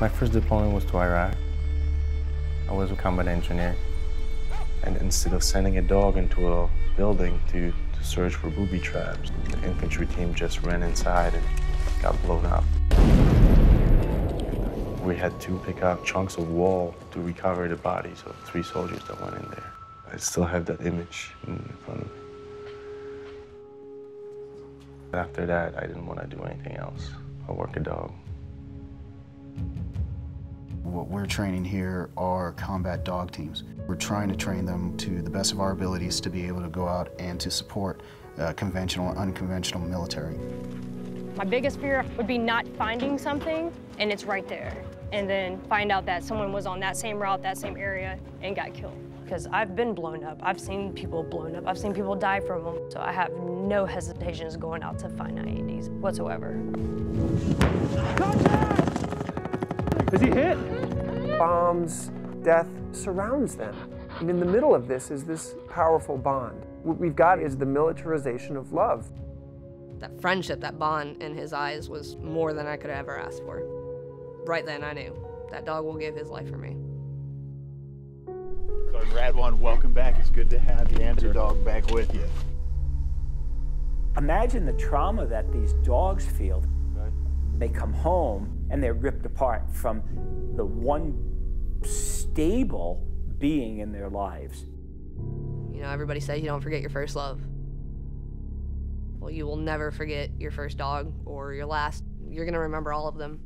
My first deployment was to Iraq. I was a combat engineer. And instead of sending a dog into a building to, to search for booby traps, the infantry team just ran inside and got blown up. We had to pick up chunks of wall to recover the bodies of three soldiers that went in there. I still have that image in front of me. After that, I didn't want to do anything else. I work a dog. What we're training here are combat dog teams. We're trying to train them to the best of our abilities to be able to go out and to support uh, conventional and unconventional military. My biggest fear would be not finding something and it's right there, and then find out that someone was on that same route, that same area, and got killed. Because I've been blown up. I've seen people blown up. I've seen people die from them. So I have no hesitations going out to find IEDs whatsoever. Is he hit? Bombs, death surrounds them. And in the middle of this is this powerful bond. What we've got is the militarization of love. That friendship, that bond in his eyes was more than I could have ever asked for. Right then, I knew that dog will give his life for me. Sergeant Radwan, welcome back. It's good to have the answer dog back with you. Imagine the trauma that these dogs feel. They come home and they're ripped apart from the one stable being in their lives. You know, everybody says you don't forget your first love. Well, you will never forget your first dog or your last. You're going to remember all of them.